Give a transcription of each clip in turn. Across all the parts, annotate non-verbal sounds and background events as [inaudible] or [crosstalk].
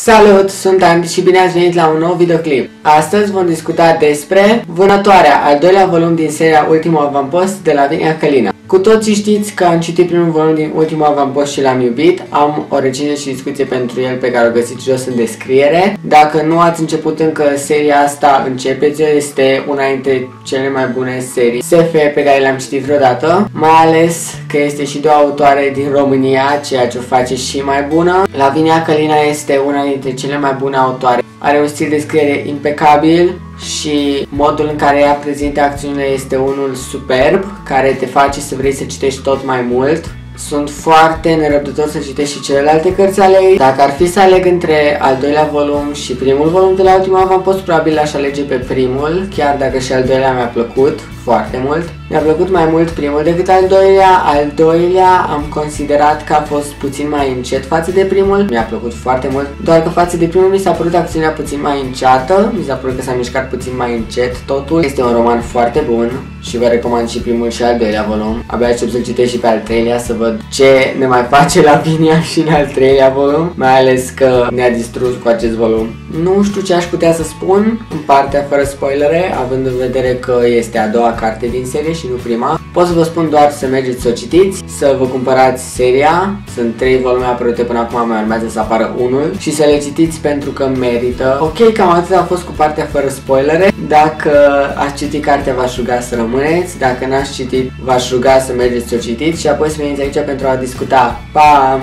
Salut, sunt Andy și bine ați venit la un nou videoclip. Astăzi vom discuta despre Vânătoarea, al doilea volum din seria Ultimul Avampost de la Vinia Călina. Cu toții știți că am citit primul volum din Ultimul Avampost și l-am iubit. Am o recenzie și discuție pentru el pe care o găsiți jos în descriere. Dacă nu ați început încă seria asta, începeți Este una dintre cele mai bune serii SF pe care le-am citit vreodată. Mai ales că este și de o autoare din România, ceea ce o face și mai bună. Lavinia Călina este una dintre cele mai bune autoare. Are un stil de scriere impecabil și modul în care ea prezintă acțiunile este unul superb, care te face să vrei să citești tot mai mult. Sunt foarte nerăbdător să citești și celelalte cărți ale ei. Dacă ar fi să aleg între al doilea volum și primul volum de la ultima avampost, probabil aș alege pe primul, chiar dacă și al doilea mi-a plăcut foarte mult. Mi-a plăcut mai mult primul decât al doilea. Al doilea am considerat că a fost puțin mai încet față de primul. Mi-a plăcut foarte mult, doar că față de primul mi s-a părut acțiunea puțin mai înceată. Mi s-a părut că s-a mișcat puțin mai încet totul. Este un roman foarte bun și vă recomand și primul și al doilea volum. Abia aștept să-l citesc și pe al treilea să văd ce ne mai face la [laughs] Vinia și în al treilea volum. Mai ales că ne-a distrus cu acest volum. Nu știu ce aș putea să spun în partea fără spoilere, având în vedere că este a doua carte din serie și nu prima. Pot să vă spun doar să mergeți să o citiți, să vă cumpărați seria, sunt trei volume apărute până acum, mai urmează să apară unul și să le citiți pentru că merită. Ok, cam atât a fost cu partea fără spoilere. Dacă ați citit cartea, v-aș ruga să rămâneți, dacă n-ați citit, v-aș ruga să mergeți să o citiți și apoi să veniți aici pentru a discuta. Pa!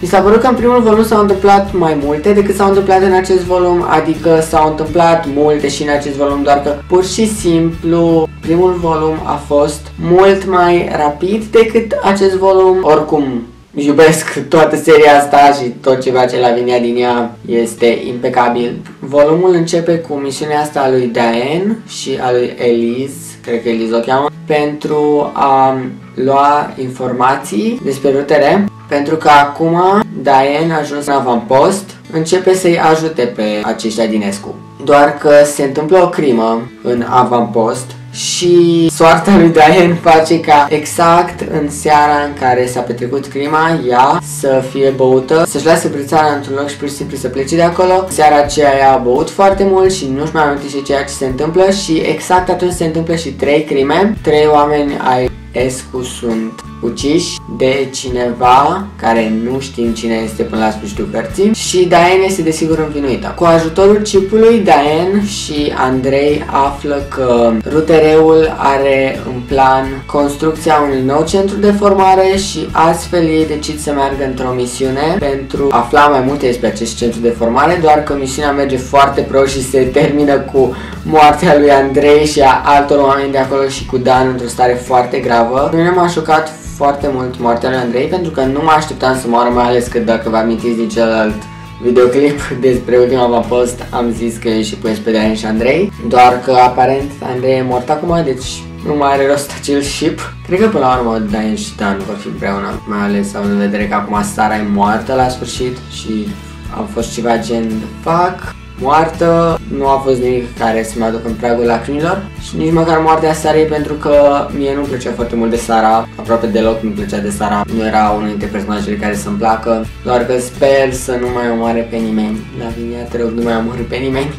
Mi s-a părut că în primul volum s-au întâmplat mai multe decât s-au întâmplat în acest volum, adică s-au întâmplat multe și în acest volum, doar că pur și simplu primul volum a fost mult mai rapid decât acest volum. Oricum, iubesc toată seria asta și tot ce face la Vinia din ea este impecabil. Volumul începe cu misiunea asta a lui Diane și a lui Elise, cred că Elise o cheamă, pentru a lua informații despre rutere pentru că acum Diane a ajuns în avampost, începe să-i ajute pe aceștia din Escu. Doar că se întâmplă o crimă în avampost și soarta lui Diane face ca exact în seara în care s-a petrecut crima, ea să fie băută, să-și lase brățara într-un loc și pur și simplu să plece de acolo. Seara aceea ea a băut foarte mult și nu-și mai amintește ceea ce se întâmplă și exact atunci se întâmplă și trei crime. Trei oameni ai Escu sunt uciși de cineva care nu știm cine este până la sfârșitul cărții și Diane este desigur învinuită. Cu ajutorul chipului, Diane și Andrei află că rutereul are în plan construcția unui nou centru de formare și astfel ei decid să meargă într-o misiune pentru a afla mai multe despre acest centru de formare, doar că misiunea merge foarte prost și se termină cu moartea lui Andrei și a altor oameni de acolo și cu Dan într-o stare foarte gravă. Mine m-a șocat foarte mult moartea lui Andrei pentru că nu mă așteptam să moară, mai ales că dacă vă amintiți din celălalt videoclip [laughs] despre ultima post am zis că e și pus pe Diane și Andrei, doar că aparent Andrei e mort acum, deci nu mai are rost acel ship. Cred că până la urmă Diane și Dan vor fi împreună, mai ales având în vedere că acum Sara e moartă la sfârșit și a fost ceva gen fac moartă, nu a fost nimic care să-mi aducă în pragul lacrimilor și nici măcar moartea Sarei pentru că mie nu plăcea foarte mult de Sara, aproape deloc nu plăcea de Sara, nu era unul dintre personajele care să-mi placă, doar că sper să nu mai omoare pe nimeni. La Lavinia, te rog, nu mai omoare pe nimeni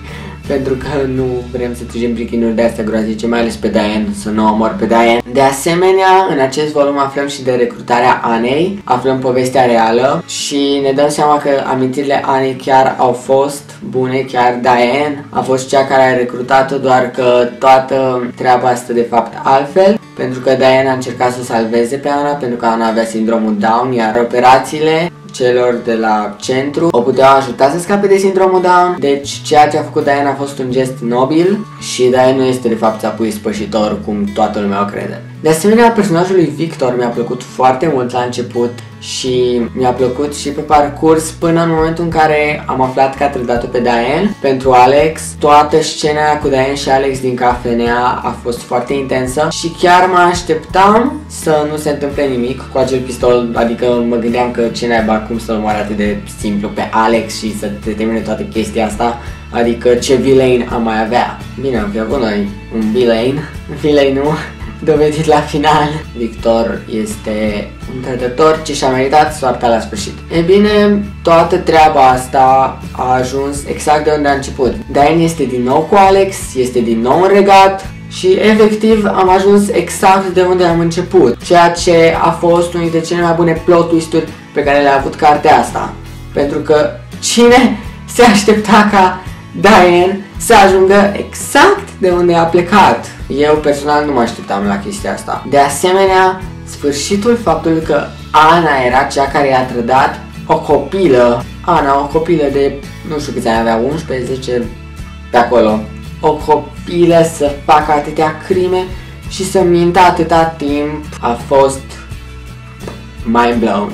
pentru că nu vrem să trecem prin chinuri de astea groazice, mai ales pe Diane, să nu omor pe Diane. De asemenea, în acest volum aflăm și de recrutarea Anei, aflăm povestea reală și ne dăm seama că amintirile Anei chiar au fost bune, chiar Diane a fost cea care a recrutat-o, doar că toată treaba asta de fapt altfel, pentru că Diane a încercat să salveze pe Ana, pentru că Ana avea sindromul Down, iar operațiile celor de la centru o puteau ajuta să scape de sindromul Down. Deci ceea ce a făcut Diana a fost un gest nobil și Diana nu este de fapt țapui spășitor cum toată lumea o crede. De asemenea, personajul lui Victor mi-a plăcut foarte mult la început și mi-a plăcut și pe parcurs până în momentul în care am aflat că a trădat-o pe Diane pentru Alex. Toată scena cu Diane și Alex din cafenea a fost foarte intensă și chiar mă așteptam să nu se întâmple nimic cu acel pistol, adică mă gândeam că ce naiba cum să-l moare atât de simplu pe Alex și să te termine toată chestia asta, adică ce villain am mai avea. Bine, am fi avut noi un villain, villain nu, dovedit la final. Victor este un trădător ce și-a meritat soarta la sfârșit. E bine, toată treaba asta a ajuns exact de unde a început. Diane este din nou cu Alex, este din nou în regat, și efectiv am ajuns exact de unde am început, ceea ce a fost unul dintre cele mai bune plot twist-uri pe care le-a avut cartea asta. Pentru că cine se aștepta ca Diane să ajungă exact de unde a plecat? Eu personal nu mă așteptam la chestia asta. De asemenea, sfârșitul faptului că Ana era cea care i-a trădat o copilă, Ana, o copilă de, nu știu câți ani avea, 11, 10, pe acolo, o copilă să facă atâtea crime și să mintă atâta timp a fost mind blown.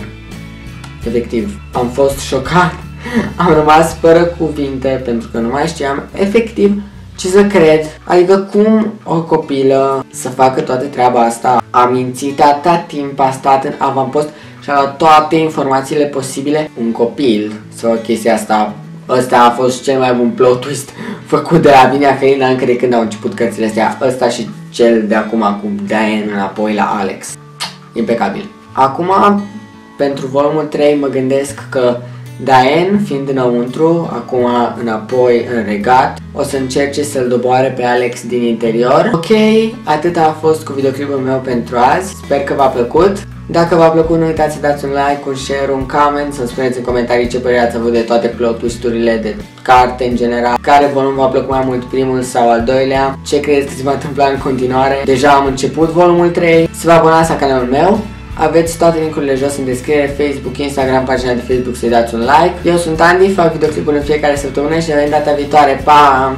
Efectiv, am fost șocat, [laughs] am rămas fără cuvinte pentru că nu mai știam efectiv ce să cred. Adică cum o copilă să facă toată treaba asta, a mințit atâta timp, a stat în avampost și a luat toate informațiile posibile. Un copil să facă chestia asta Ăsta a fost cel mai bun plot twist [laughs] făcut de Lavinia Felina încă de când au început cărțile astea. Ăsta și cel de acum cu Diane înapoi la Alex. Impecabil. Acum, pentru volumul 3 mă gândesc că Diane, fiind înăuntru, acum înapoi în regat, o să încerce să-l doboare pe Alex din interior. Ok, atât a fost cu videoclipul meu pentru azi. Sper că v-a plăcut. Dacă v-a plăcut, nu uitați să dați un like, un share, un comment, să-mi spuneți în comentarii ce părere ați avut de toate plot twisturile de carte în general, care volum v-a plăcut mai mult, primul sau al doilea, ce credeți că se va întâmpla în continuare. Deja am început volumul 3, să vă abonați la canalul meu, aveți toate linkurile jos în descriere, Facebook, Instagram, pagina de Facebook să-i dați un like. Eu sunt Andy, fac videoclipuri în fiecare săptămână și ne vedem data viitoare. Pa!